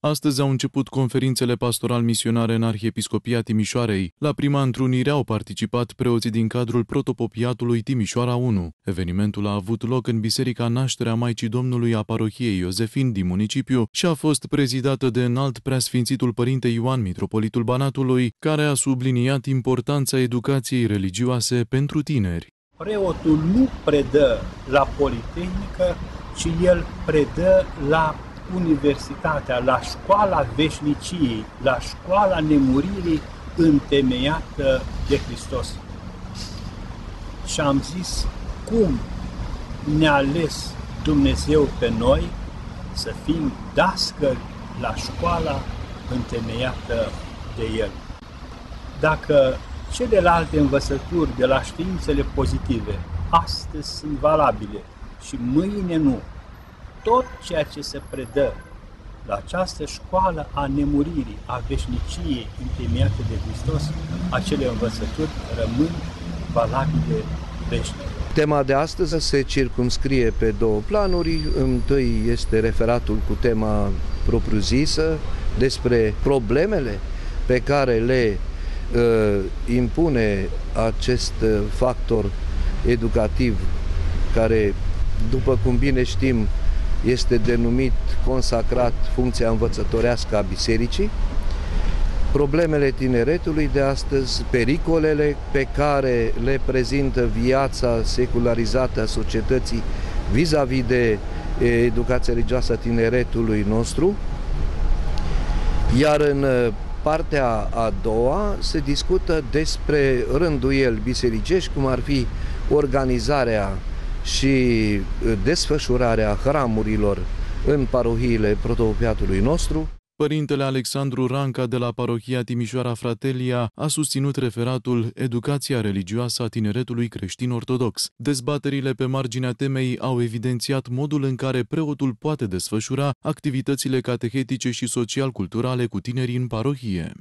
Astăzi au început conferințele pastoral-misionare în Arhiepiscopia Timișoarei. La prima întrunire au participat preoții din cadrul protopopiatului Timișoara 1. Evenimentul a avut loc în Biserica Nașterea Maicii Domnului a parohiei Iosefin din municipiu și a fost prezidată de înalt preasfințitul părinte Ioan Mitropolitul Banatului, care a subliniat importanța educației religioase pentru tineri. Preotul nu predă la Politehnică, ci el predă la universitatea, la școala veșniciei, la școala nemuririi întemeiată de Hristos. Și am zis cum ne-a ales Dumnezeu pe noi să fim dascări la școala întemeiată de El. Dacă celelalte învățături de la științele pozitive astăzi sunt valabile și mâine nu, tot ceea ce se predă la această școală a nemuririi, a veșniciei întemeiate de Hristos, acele învățături rămân valabile veșnic. Tema de astăzi se circumscrie pe două planuri. Întâi este referatul cu tema propriu-zisă despre problemele pe care le uh, impune acest factor educativ care, după cum bine știm, este denumit, consacrat funcția învățătorească a bisericii, problemele tineretului de astăzi, pericolele pe care le prezintă viața secularizată a societății vis-a-vis -vis de educația religioasă a tineretului nostru, iar în partea a doua se discută despre rânduieli bisericești, cum ar fi organizarea și uh, desfășurarea hramurilor în parohiile protopiatului nostru. Părintele Alexandru Ranca de la parohia Timișoara Fratelia a susținut referatul Educația religioasă a tineretului creștin ortodox. Dezbaterile pe marginea temei au evidențiat modul în care preotul poate desfășura activitățile catehetice și social-culturale cu tinerii în parohie.